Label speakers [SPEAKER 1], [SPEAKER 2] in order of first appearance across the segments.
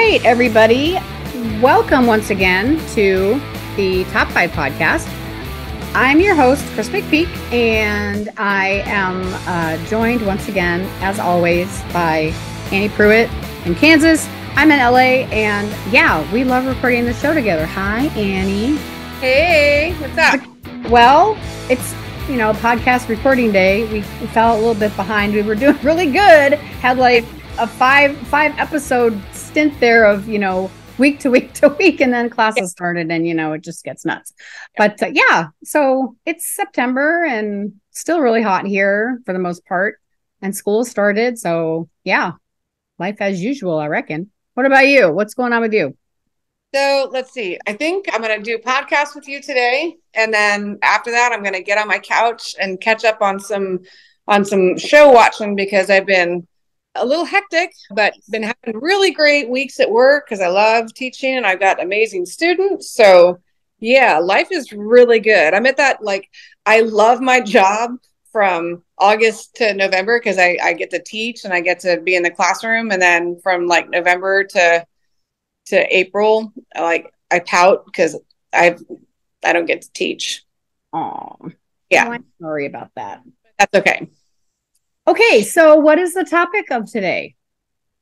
[SPEAKER 1] right, everybody. Welcome once again to the Top 5 podcast. I'm your host, Kris McPeak, and I am uh, joined once again, as always, by Annie Pruitt in Kansas. I'm in LA, and yeah, we love recording the show together. Hi, Annie.
[SPEAKER 2] Hey, what's up?
[SPEAKER 1] Well, it's you know podcast recording day. We, we fell a little bit behind. We were doing really good. Had like a five five episode stint there of you know week to week to week and then classes started and you know it just gets nuts. But uh, yeah so it's september and still really hot here for the most part and school started so yeah life as usual i reckon. What about you? What's going on with you?
[SPEAKER 2] So let's see. I think i'm going to do a podcast with you today and then after that i'm going to get on my couch and catch up on some on some show watching because i've been a little hectic, but been having really great weeks at work because I love teaching and I've got amazing students. So, yeah, life is really good. I'm at that, like, I love my job from August to November because I, I get to teach and I get to be in the classroom. And then from like November to to April, like I pout because I I don't get to teach.
[SPEAKER 1] Oh,
[SPEAKER 2] yeah.
[SPEAKER 1] I'm sorry about that.
[SPEAKER 2] That's okay.
[SPEAKER 1] Okay, so what is the topic of today?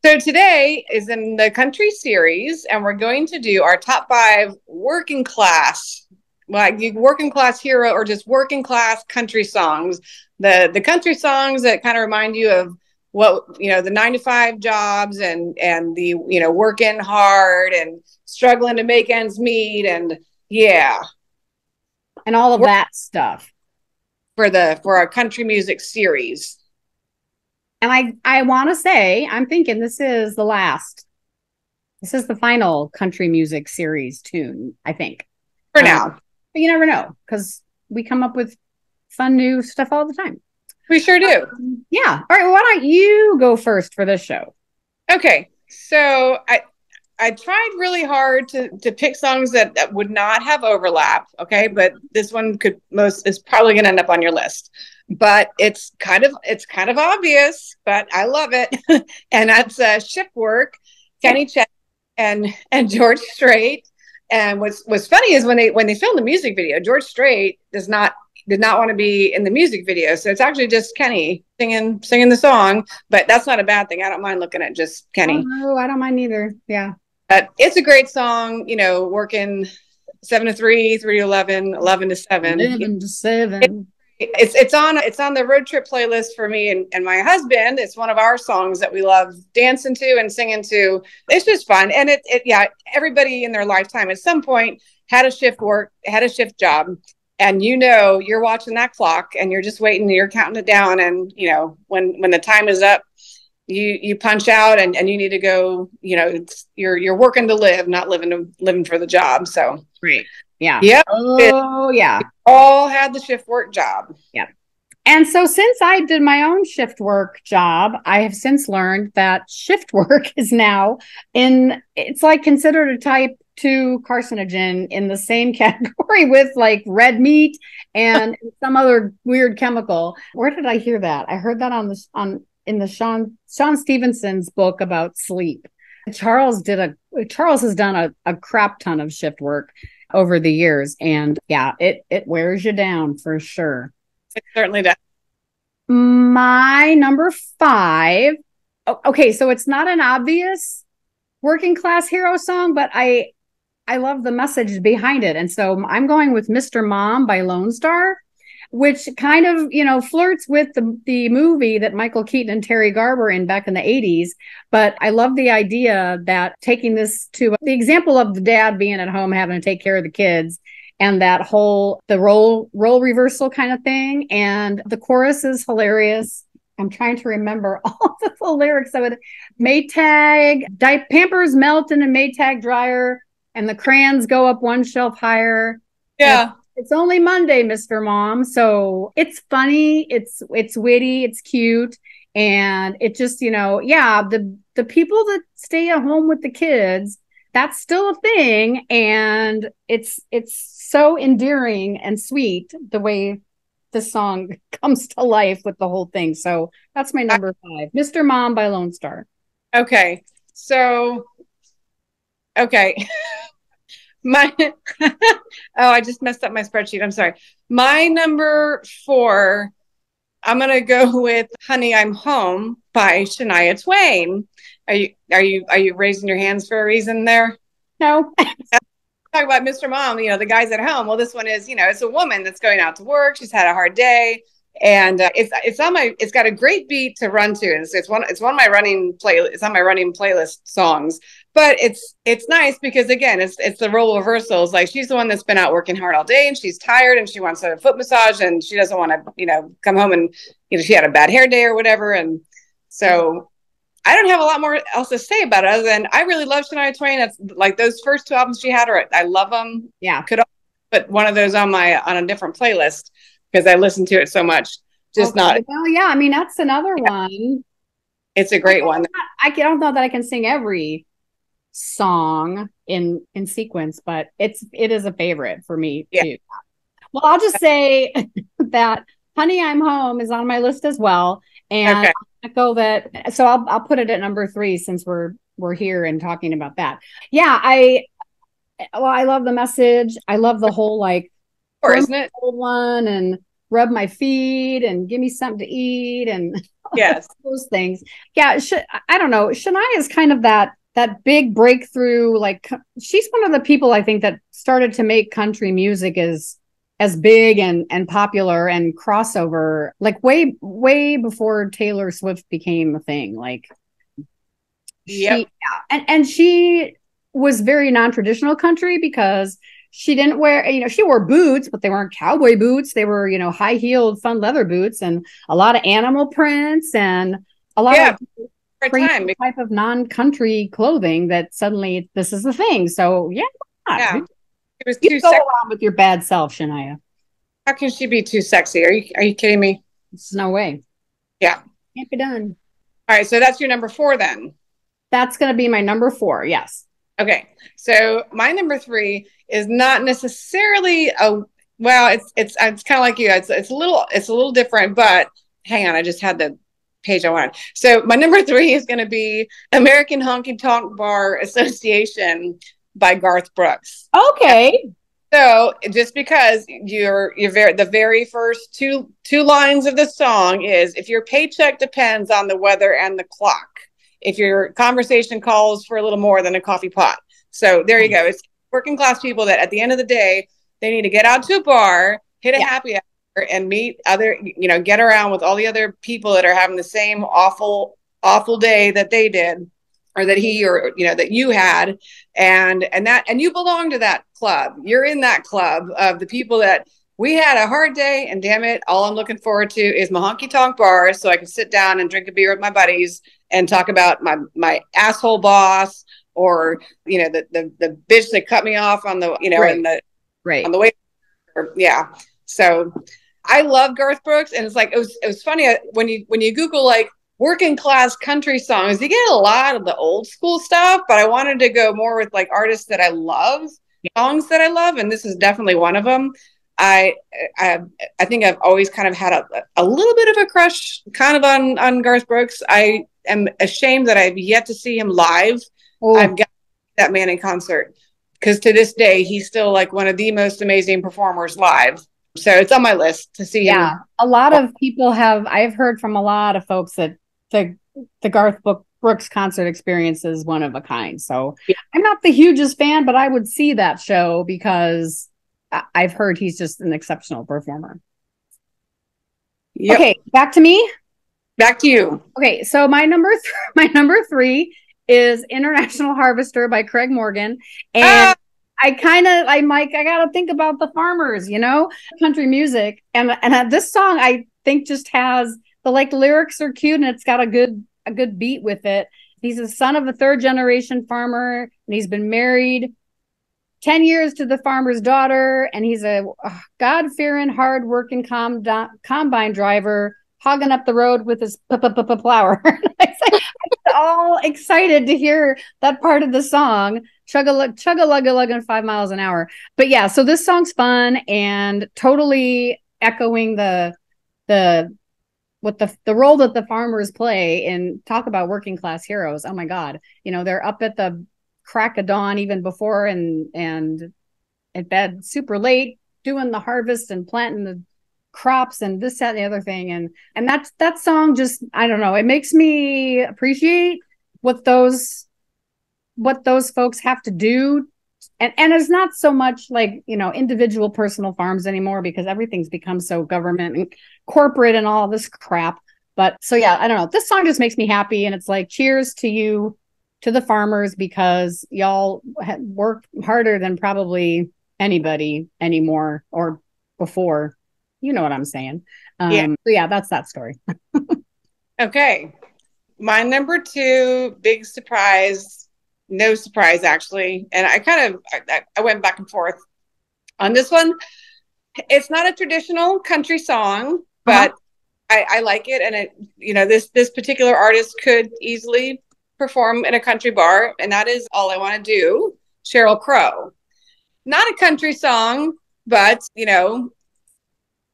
[SPEAKER 2] So today is in the country series, and we're going to do our top five working class, like working class hero or just working class country songs. The the country songs that kind of remind you of what you know the nine to five jobs and and the you know working hard and struggling to make ends meet and yeah
[SPEAKER 1] and all of that stuff
[SPEAKER 2] for the for our country music series
[SPEAKER 1] and I I want to say I'm thinking this is the last. This is the final country music series tune. I think
[SPEAKER 2] for now.
[SPEAKER 1] Um, but you never know because we come up with fun new stuff all the time.
[SPEAKER 2] We sure do.
[SPEAKER 1] Um, yeah. All right. Well, why don't you go first for this show?
[SPEAKER 2] Okay. So I I tried really hard to to pick songs that, that would not have overlap. Okay, but this one could most is probably going to end up on your list but it's kind of it's kind of obvious, but I love it. and that's uh, shift work, Kenny Chesney and and George Strait. And what's what's funny is when they when they filmed the music video, George Strait does not did not want to be in the music video, so it's actually just Kenny singing singing the song. But that's not a bad thing. I don't mind looking at just Kenny.
[SPEAKER 1] Oh, I don't mind either. Yeah,
[SPEAKER 2] but it's a great song. You know, working seven to three, three to 11, 11 to seven,
[SPEAKER 1] 11 to seven.
[SPEAKER 2] It, it's it's on it's on the road trip playlist for me and, and my husband. It's one of our songs that we love dancing to and singing to. It's just fun. And it, it yeah, everybody in their lifetime at some point had a shift work, had a shift job. And you know you're watching that clock and you're just waiting, you're counting it down. And you know, when when the time is up, you you punch out and, and you need to go, you know, you're you're working to live, not living to living for the job. So
[SPEAKER 1] great. Yeah.
[SPEAKER 2] Yep.
[SPEAKER 1] Oh, yeah.
[SPEAKER 2] All had the shift work job.
[SPEAKER 1] Yeah. And so, since I did my own shift work job, I have since learned that shift work is now in, it's like considered a type two carcinogen in the same category with like red meat and some other weird chemical. Where did I hear that? I heard that on the, on, in the Shawn, Shawn Stevenson's book about sleep. Charles did a, Charles has done a, a crap ton of shift work over the years. And yeah, it it wears you down for sure.
[SPEAKER 2] It certainly does.
[SPEAKER 1] My number five. Oh, okay, so it's not an obvious working class hero song, but I I love the message behind it. And so I'm going with Mr. Mom by Lonestar which kind of you know flirts with the the movie that Michael Keaton and Terry Garber in back in the 80s but I love the idea that taking this to the example of the dad being at home having to take care of the kids and that whole the role role reversal kind of thing and the chorus is hilarious I'm trying to remember all the full lyrics of it. Maytag, di- Pampers melt in a Maytag dryer, and the crayons go up one shelf higher.
[SPEAKER 2] Yeah.
[SPEAKER 1] It's only Monday, Mr. Mom. So it's funny, it's it's witty, it's cute, and it just, you know, yeah, the the people that stay at home with the kids, that's still a thing and it's it's so endearing and sweet the way the song comes to life with the whole thing. So that's my number 5. Mr. Mom by Lonestar.
[SPEAKER 2] Okay. So Okay. my oh, I just messed up my spreadsheet. I'm sorry. My number four, I'm gonna go with "Honey, I'm Home" by Shania Twain. Are you are you are you raising your hands for a reason there?
[SPEAKER 1] No.
[SPEAKER 2] Talk about Mr. Mom, you know, the guys at home. Well, this one is, you know, it's a woman that's going out to work. She's had a hard day and uh, it's it's on my it's got a great beat to run to it's, it's one it's one of my running play it's on my running playlist songs but it's it's nice because again it's it's the role reversals like she's the one that's been out working hard all day and she's tired and she wants a foot massage and she doesn't want to you know come home and you know she had a bad hair day or whatever and so I don't have a lot more else to say about it other than I really love Shania Twain. That's like those first two albums she had, or I love them.
[SPEAKER 1] Yeah,
[SPEAKER 2] could put one of those on my on a different playlist because I listen to it so much. Just okay. not.
[SPEAKER 1] Well, yeah. I mean, that's another yeah. one.
[SPEAKER 2] It's a great one.
[SPEAKER 1] I don't know that I can sing every song in in sequence, but it's it is a favorite for me yeah. too. Well, I'll just say that "Honey, I'm Home" is on my list as well, and okay. echo that. So I'll I'll put it at number three since we're we're here and talking about that. Yeah, I well, I love the message. I love the whole like
[SPEAKER 2] or isn't it?
[SPEAKER 1] Old one and rub my feet and give me something to eat and
[SPEAKER 2] yes,
[SPEAKER 1] those things. Yeah, sh- I don't know. Shania is kind of that that big breakthrough. Like she's one of the people I think that started to make country music as as big and and popular and crossover like way way before Taylor Swift became a thing. Like
[SPEAKER 2] yep.
[SPEAKER 1] yeah, and and she was very non-traditional country because she didn't wear you know she wore boots but they weren't cowboy boots they were you know high heeled fun leather boots and a lot of animal prints and a lot yeah, of time. type of non-country clothing that suddenly this is the thing. So yeah,
[SPEAKER 2] yeah. it was
[SPEAKER 1] you too go around with your bad self shania.
[SPEAKER 2] How can she be too sexy? Are you are you kidding me?
[SPEAKER 1] There's no way.
[SPEAKER 2] Yeah.
[SPEAKER 1] Can't be done.
[SPEAKER 2] All right so that's your number four then.
[SPEAKER 1] That's going to be my number four yes.
[SPEAKER 2] Okay so my number three is not necessarily a well, it's it's it's kind of like you. It's it's a little it's a little different, but hang on, I just had the page I wanted. So my number three is going to be American Honky Tonk Bar Association by Garth Brooks.
[SPEAKER 1] Okay.
[SPEAKER 2] So just because you're you're very the very first two two lines of the song is if your paycheck depends on the weather and the clock, if your conversation calls for a little more than a coffee pot. So there you go. It's working class people that at the end of the day, they need to get out to a bar, hit a yeah. happy hour, and meet other, you know, get around with all the other people that are having the same awful, awful day that they did or that he or you know that you had. And and that and you belong to that club. You're in that club of the people that we had a hard day and damn it all i'm looking forward to is my honky tonk bar so i can sit down and drink a beer with my buddies and talk about my my asshole boss or you know the the, the bitch that cut me off on the you know right. in the
[SPEAKER 1] right.
[SPEAKER 2] on the way or, yeah. So i love garth brooks and it's like it was it was funny uh, when you when you google like working class country songs you get a lot of the old school stuff but i wanted to go more with like artists that i love songs that i love and this is definitely one of them I, I I think I've always kind of had a, a little bit of a crush kind of on on Garth Brooks. I am ashamed that I've yet to see him live. I've got that man in concert because to this day he's still like one of the most amazing performers live. So it's on my list to see.
[SPEAKER 1] Yeah, him. a lot of people have. I've heard from a lot of folks that the the Garth Book Brooks concert experience is one of a kind. So yeah. I'm not the hugest fan, but I would see that show because I've heard he's just an exceptional performer. Yep. Okay, back to me.
[SPEAKER 2] Back to you.
[SPEAKER 1] Okay, so my number th- my number three is International Harvester by Craig Morgan. And ah! I kind of, I'm like, I got to think about the farmers, you know, country music. And, and this song, I think just has the like lyrics are cute and it's got a good, a good beat with it. He's a son of a third generation farmer and he's been married 10 years to the farmer's daughter. And he's a God fearing, hard working com- combine driver hogging up the road with his flower. I was all excited to hear that part of the song. Chug a chug a lug a lug five miles an hour. But yeah, so this song's fun and totally echoing the the what the the role that the farmers play and talk about working class heroes. Oh my God, you know they're up at the crack of dawn, even before, and and at bed super late, doing the harvest and planting the crops and this that and the other thing and and that's that song just i don't know it makes me appreciate what those what those folks have to do and and it's not so much like you know individual personal farms anymore because everything's become so government and corporate and all this crap but so yeah i don't know this song just makes me happy and it's like cheers to you to the farmers because y'all work harder than probably anybody anymore or before you know what I'm saying. Um, yeah. So yeah, that's that story.
[SPEAKER 2] okay. My number two, big surprise, no surprise actually. And I kind of, I, I went back and forth on this one. It's not a traditional country song, uh-huh. but uh-huh. I, I like it. And it, you know, this, this particular artist could easily perform in a country bar. And that is all I want to do. Sheryl Crow. Not a country song, but you know,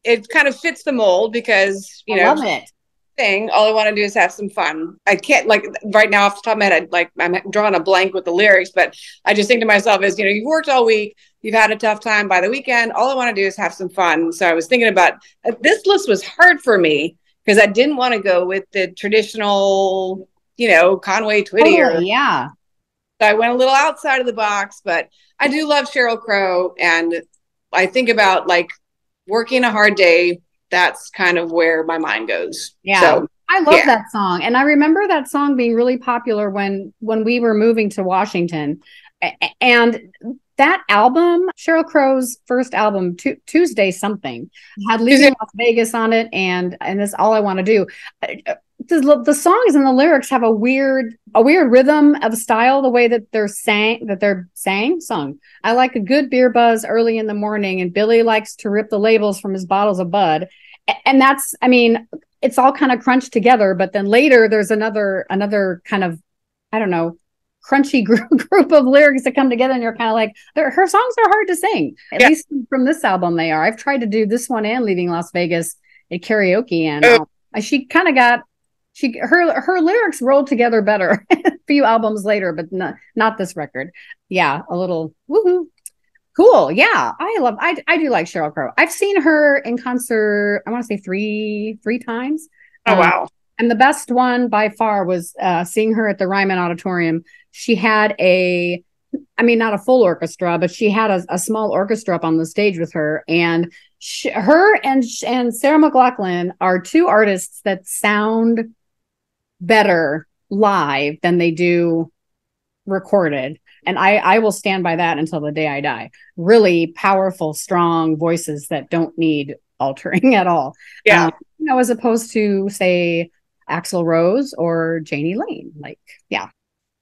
[SPEAKER 2] it kind of fits the mold because you I know it. Thing, all I want to do is have some fun. I can't like right now off the top of my head, I, like I'm drawing a blank with the lyrics, but I just think to myself is, you know, you've worked all week, you've had a tough time by the weekend. All I want to do is have some fun. So I was thinking about uh, this list was hard for me because I didn't want to go with the traditional, you know, Conway Twitty.
[SPEAKER 1] Oh, yeah.
[SPEAKER 2] So I went a little outside of the box, but I do love Sheryl Crow, and I think about like working a hard day, that's kind of where my mind goes.
[SPEAKER 1] Yeah. So, I love yeah. that song. And I remember that song being really popular when when we were moving to Washington. And that album, Sheryl Crow's first album, Tuesday something, had Leaving Las Vegas on it, and and that's all I want to do uh, the, the songs and the lyrics have a weird a weird rhythm of style the way that they're sang that they're sang sung i like a good beer buzz early in the morning and billy likes to rip the labels from his bottles of bud and that's i mean it's all kind of crunched together but then later there's another another kind of i don't know crunchy group, group of lyrics that come together and you're kind of like her songs are hard to sing at yeah. least from this album they are i've tried to do this one and leaving las vegas at karaoke and uh, she kind of got she her her lyrics rolled together better a few albums later, but not not this record. Yeah, a little woohoo. Cool. Yeah, I love. I I do like Sheryl Crow. I've seen her in concert. I want to say three three times.
[SPEAKER 2] Oh um, wow!
[SPEAKER 1] And the best one by far was uh, seeing her at the Ryman Auditorium. She had a, I mean, not a full orchestra, but she had a, a small orchestra up on the stage with her, and she, her and and Sarah McLachlan are two artists that sound better live than they do recorded. And i i will stand by that until the day i die. Really powerful strong voices that don't need altering at all.
[SPEAKER 2] Yeah. Um,
[SPEAKER 1] you know as opposed to say axl rose or jani lane. Like yeah.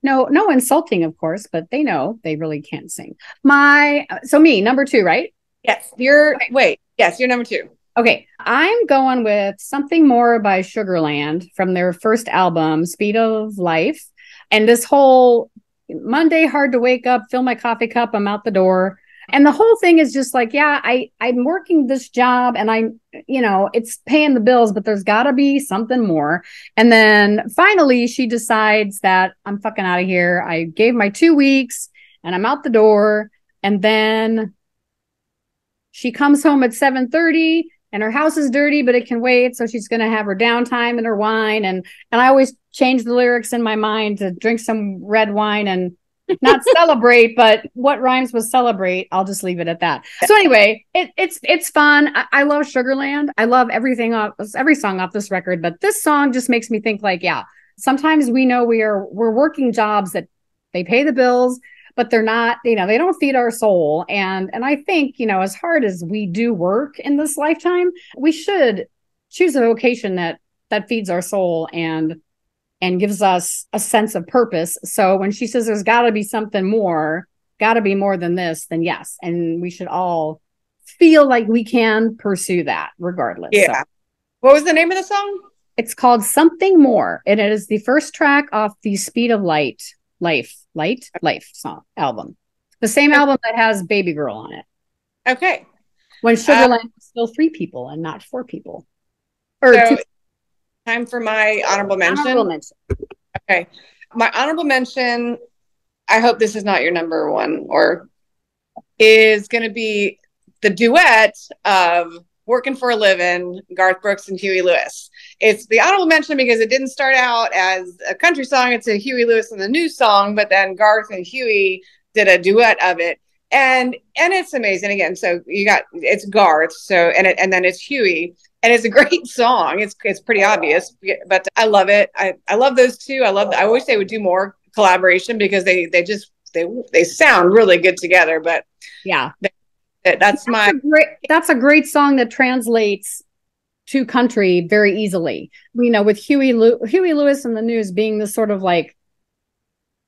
[SPEAKER 1] No no insulting of course but they know they really can't sing. My so me number two right?
[SPEAKER 2] Yes. You're wait. Yes you're number two.
[SPEAKER 1] Okay, I'm going with something more by Sugarland from their first album, Speed of Life. And this whole Monday, hard to wake up, fill my coffee cup, I'm out the door. And the whole thing is just like, yeah, I I'm working this job and I'm, you know, it's paying the bills, but there's got to be something more. And then finally she decides that I'm fucking out of here. I gave my 2 weeks and I'm out the door and then she comes home at 7:30 and her house is dirty but it can wait so she's going to have her downtime and her wine and and i always change the lyrics in my mind to drink some red wine and not celebrate but what rhymes with celebrate i'll just leave it at that. So anyway it, it's it's fun. I, I love sugarland. I love everything off every song off this record but this song just makes me think like yeah sometimes we know we are we're working jobs that they pay the bills but they're not you know they don't feed our soul. And and i think you know as hard as we do work in this lifetime we should choose a vocation that that feeds our soul and and gives us a sense of purpose. So when she says there's got to be something more got to be more than this then yes. And we should all feel like we can pursue that regardless
[SPEAKER 2] yeah. So. what was the name of the song?
[SPEAKER 1] It's called something more and it is the first track off the speed of light life light life song album. The same album that has baby girl on it.
[SPEAKER 2] Okay.
[SPEAKER 1] When sugarland uh, was still three people and not four people.
[SPEAKER 2] Or so two- time for my honorable mention. honorable mention.
[SPEAKER 1] Okay.
[SPEAKER 2] My honorable mention I hope this is not your number one, or is going to be the duet of working for a living, Garth Brooks and Huey Lewis. It's the honorable mention because it didn't start out as a country song. It's a Huey Lewis and the News song, but then Garth and Huey did a duet of it. And and it's amazing again. So you got it's Garth, so and it, and then it's Huey, and it's a great song. It's it's pretty obvious, but I love it. I, I love those two. I love. I wish they would do more collaboration because they they just they they sound really good together. But
[SPEAKER 1] yeah,
[SPEAKER 2] they, that's, that's my
[SPEAKER 1] a great, that's a great song that translates to country very easily. You know, with Huey Huey Lewis and the News being this sort of like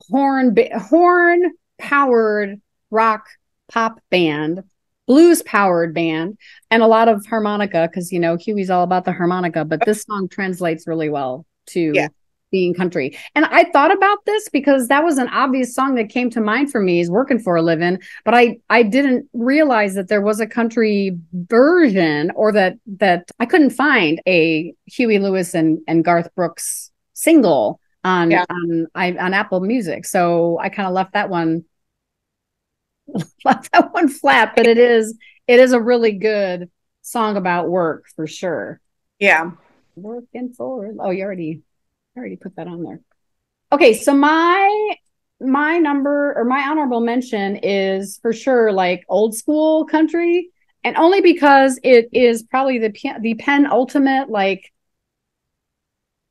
[SPEAKER 1] horn horn powered rock pop band blues powered band and a lot of harmonica because you know Huey's all about the harmonica, but this song translates really well to yeah. Being country. And I thought about this because that was an obvious song that came to mind for me is working for a living, but I I didn't realize that there was a country version or that that I couldn't find a Huey Lewis and and Garth Brooks single on yeah. on I, on Apple Music. So I kind of left that one left that one flat, but it is it is a really good song about work for sure.
[SPEAKER 2] Yeah.
[SPEAKER 1] Working for oh, you already already put that on there. Okay, so my my number or my honorable mention is for sure like old school country and only because it is probably the the penultimate like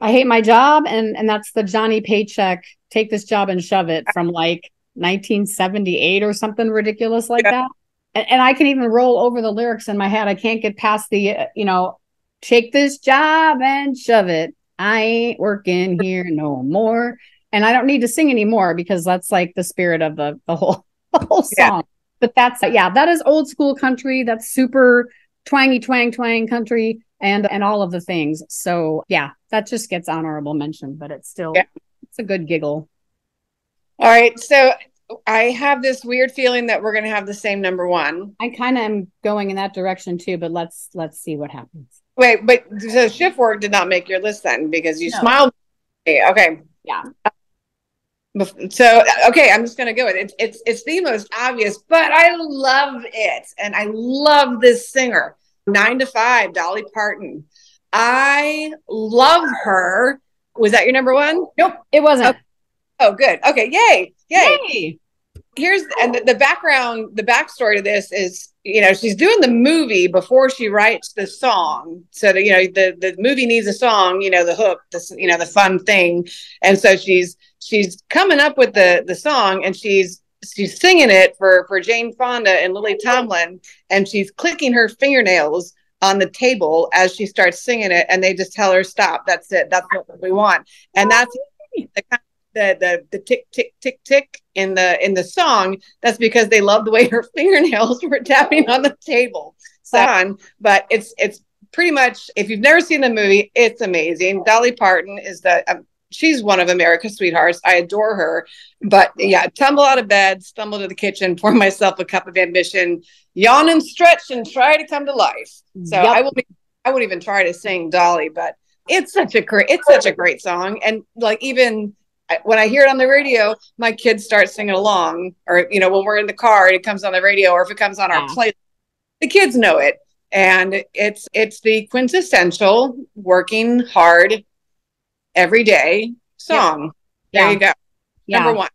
[SPEAKER 1] I hate my job and and that's the Johnny Paycheck take this job and shove it from like 1978 or something ridiculous like yeah. that. And, and, I can even roll over the lyrics in my head. I can't get past the, you know, take this job and shove it. I ain't working here no more. And I don't need to sing anymore because that's like the spirit of the, the whole, the whole song. Yeah. But that's, yeah, that is old school country. That's super twangy, twang, twang country and, and all of the things. So yeah, that just gets honorable mention, but it's still, yeah. it's a good giggle.
[SPEAKER 2] All right. So I have this weird feeling that we're going to have the same number one.
[SPEAKER 1] I kind of am going in that direction too, but let's let's see what happens.
[SPEAKER 2] Wait, but so shift work did not make your list then because you no. smiled. Okay.
[SPEAKER 1] Yeah.
[SPEAKER 2] So okay, I'm just gonna go with it. It's, it's it's the most obvious, but I love it, and I love this singer. Nine to Five, Dolly Parton. I love her. Was that your number one?
[SPEAKER 1] Nope, it wasn't.
[SPEAKER 2] Okay. Oh, good. Okay. Yay. Yay. Yay. Here's and the, the background, the backstory to this is, you know, she's doing the movie before she writes the song. So that, you know, the the movie needs a song, you know, the hook, this, you know, the fun thing. And so she's she's coming up with the the song and she's she's singing it for for Jane Fonda and Lily Tomlin, and she's clicking her fingernails on the table as she starts singing it, and they just tell her stop. That's it. That's what we want, and that's oh, the the the the tick tick tick tick in the in the song, that's because they love the way her fingernails were tapping on the table. So, but it's it's pretty much if you've never seen the movie, it's amazing. Dolly Parton is the um, she's one of America's sweethearts. I adore her. But yeah, tumble out of bed, stumble to the kitchen, pour myself a cup of ambition, yawn and stretch, and try to come to life. So yep. I will. Be, I won't even try to sing Dolly, but it's such a great. It's such a great song, and like even when I hear it on the radio, my kids start singing along. Or you know, when we're in the car, and it comes on the radio, or if it comes on yeah. our playlist, the kids know it, and it's it's the quintessential working hard every day song. Yeah. There yeah. you go. Yeah. Number one.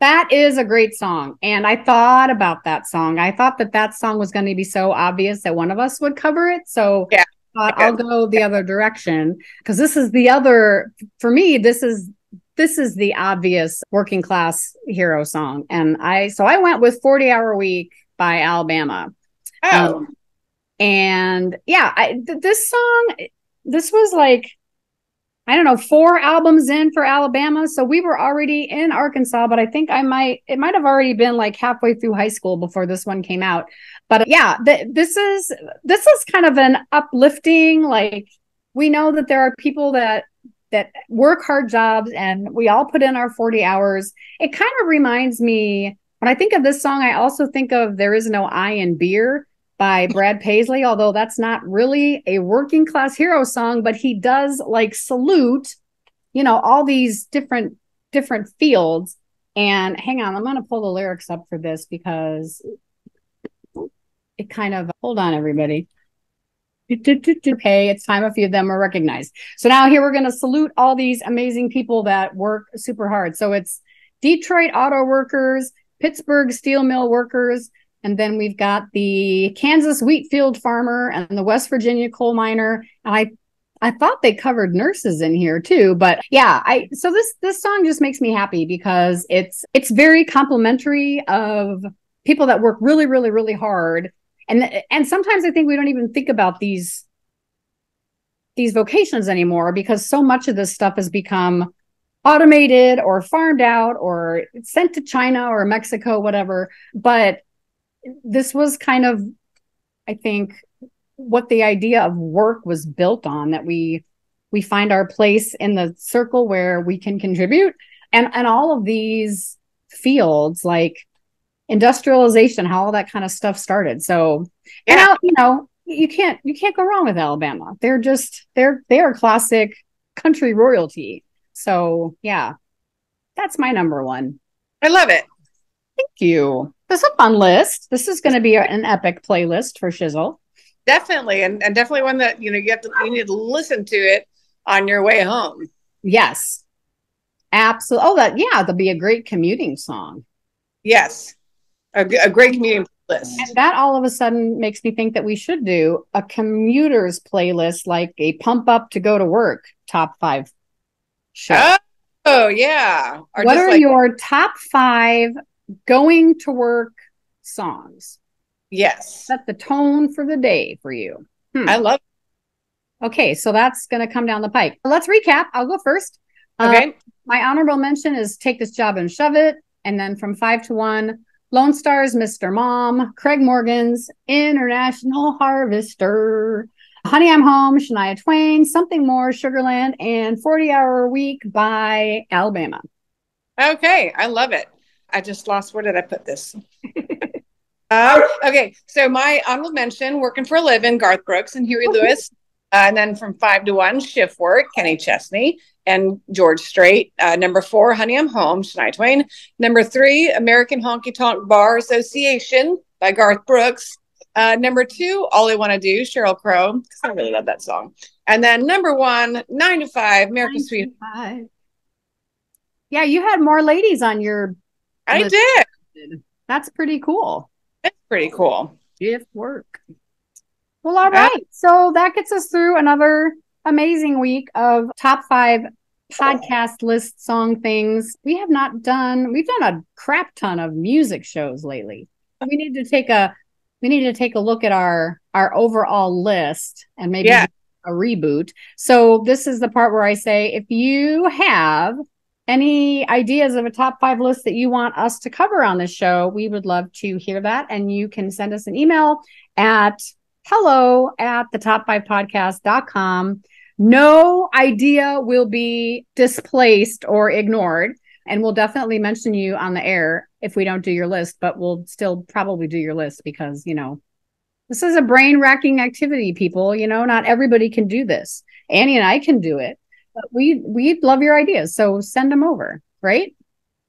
[SPEAKER 1] That is a great song. And I thought about that song. I thought that that song was going to be so obvious that one of us would cover it. So yeah. I'll go the other direction because this is the other, for me, this is this is the obvious working class hero song. And I, so I went with 40 Hour Week by Alabama.
[SPEAKER 2] Oh. Um,
[SPEAKER 1] and yeah, I, th- this song, this was like, I don't know, four albums in for Alabama. So we were already in Arkansas, but I think I might, it might have already been like halfway through high school before this one came out. But yeah, th- this is, this is kind of an uplifting, like, we know that there are people that that work hard jobs and we all put in our 40 hours. It kind of reminds me when I think of this song, I also think of There Is No I in Beer by Brad Paisley, although that's not really a working class hero song, but he does like salute, you know, all these different different fields And hang on, I'm going to pull the lyrics up for this because it kind of, hold on, everybody. Okay, it's time a few of them are recognized. So now here we're going to salute all these amazing people that work super hard. So it's Detroit auto workers, Pittsburgh steel mill workers, and then we've got the Kansas wheat field farmer and the West Virginia coal miner. And I I thought they covered nurses in here too, but yeah, I so this this song just makes me happy because it's it's very complimentary of people that work really really really hard. And and sometimes I think we don't even think about these these vocations anymore because so much of this stuff has become automated or farmed out or sent to China or Mexico whatever, but this was kind of I think what the idea of work was built on that we we find our place in the circle where we can contribute. And and all of these fields like industrialization how all that kind of stuff started. So and yeah. you know you can't you can't go wrong with alabama. They're just they're they're classic country royalty. So yeah that's my number one.
[SPEAKER 2] I love it.
[SPEAKER 1] Thank you. This is a fun list. This is going to be an epic playlist for shizzle.
[SPEAKER 2] Definitely and, and definitely one that you know you have to you need to listen to it on your way home.
[SPEAKER 1] Yes. Absolutely oh that yeah that'll be a great commuting song.
[SPEAKER 2] Yes a, a great commuting playlist
[SPEAKER 1] and that all of a sudden makes me think that we should do a commuters playlist like a pump up to go to work top five
[SPEAKER 2] show oh, yeah
[SPEAKER 1] or what are like- your top five going to work songs
[SPEAKER 2] Yes.
[SPEAKER 1] Set the tone for the day for you.
[SPEAKER 2] Hmm. I love.
[SPEAKER 1] Okay, so that's going to come down the pipe. Let's recap. I'll go first.
[SPEAKER 2] Okay. Uh,
[SPEAKER 1] my honorable mention is Take This Job and Shove It. And then from five to one, Lonestars, Mr. Mom, Craig Morgan's International Harvester, Honey, I'm Home, Shania Twain, Something More, Sugarland, and 40 Hour Week by Alabama.
[SPEAKER 2] Okay, I love it. I just lost where did I put this? Um, okay, so my honorable mention, working for a living, Garth Brooks and Huey Lewis. Uh, and then from five to one, shift work, Kenny Chesney and George Strait. Uh, number four, Honey, I'm Home, Shania Twain. Number three, American Honky Tonk Bar Association by Garth Brooks. Uh, number two, All I Want to Do, Sheryl Crow, because I really love that song. And then number one, Nine to Five, American Sweet.
[SPEAKER 1] Yeah, you had more ladies on your.
[SPEAKER 2] I list. did.
[SPEAKER 1] That's pretty cool That's
[SPEAKER 2] pretty cool.
[SPEAKER 1] Shift work. Well, all right. So that gets us through another amazing week of top five podcast list song things. We have not done, we've done a crap ton of music shows lately. We need to take a we need to take a look at our our overall list and maybe yeah. a reboot. So this is the part where I say if you have any ideas of a top five list that you want us to cover on this show, we would love to hear that. And you can send us an email at hello at the top five podcast.com. No idea will be displaced or ignored. And we'll definitely mention you on the air if we don't do your list, but we'll still probably do your list because, you know, this is a brain racking activity, people. You know, not everybody can do this. Annie and I can do it but we we love your ideas. So send them over, right?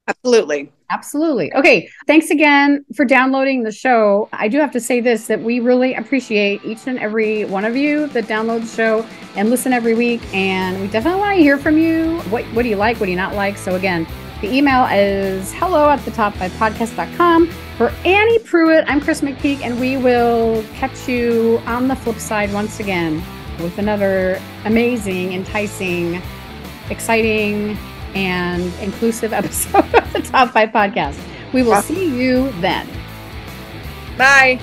[SPEAKER 2] Absolutely.
[SPEAKER 1] Absolutely. Okay. Thanks again for downloading the show. I do have to say this that we really appreciate each and every one of you that download the show and listen every week. And we definitely want to hear from you. What what do you like? What do you not like? So again, the email is hello at the top five podcast.com. For Annie Pruitt, I'm Kris McPeak, and we will catch you on the flip side once again with another amazing, enticing, exciting, and inclusive episode of the Top 5 Podcast. We will see you then.
[SPEAKER 2] Bye.